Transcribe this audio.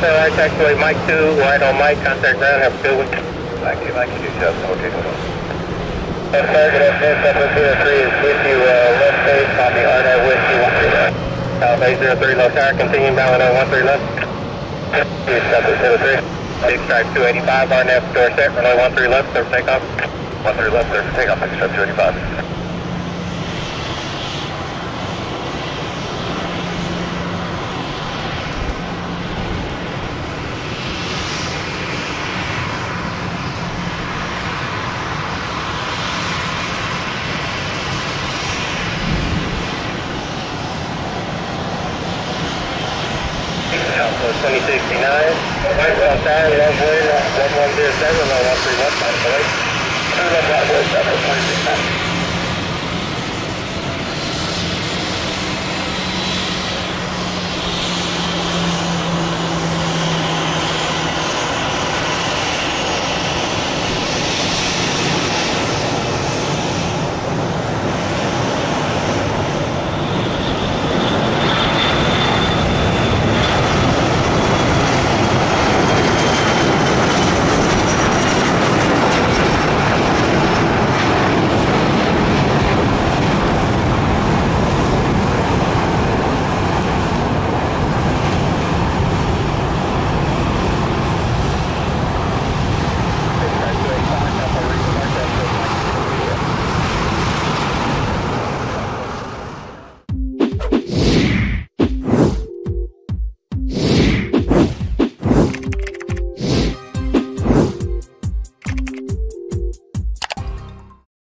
taxiway Mike 2, right on Mike, contact ground, have a good one. Thank you, thank you, Joe. Okay, hold on. Yes, sir, good afternoon, 703 is with you, uh, left base, copy, RNAV Whiskey 13 left. South 803 low tower, continue bound on 13 left. Here's 703. Big strike 285, RNAV door set, runway 13 left, for takeoff. 13 left, for takeoff, up 285. Alpha 2069, right south side, left wind, 1107, low 131, by the way. Turn 2069.